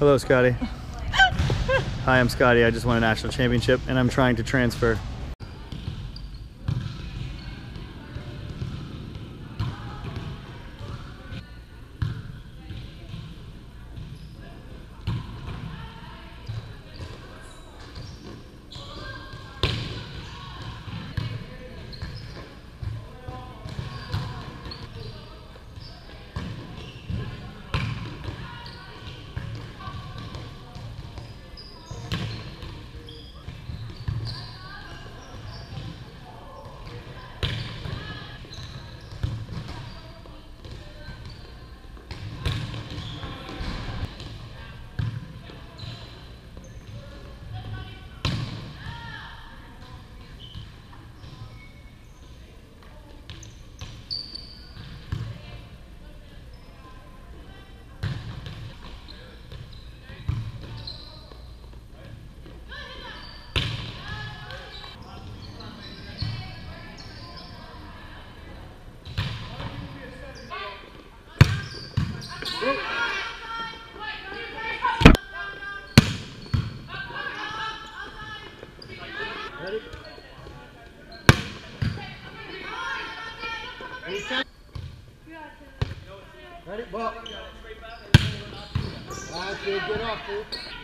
Hello, Scottie. Hi, I'm Scottie. I just won a national championship and I'm trying to transfer. Ready? Ball. That's good. Off, dude.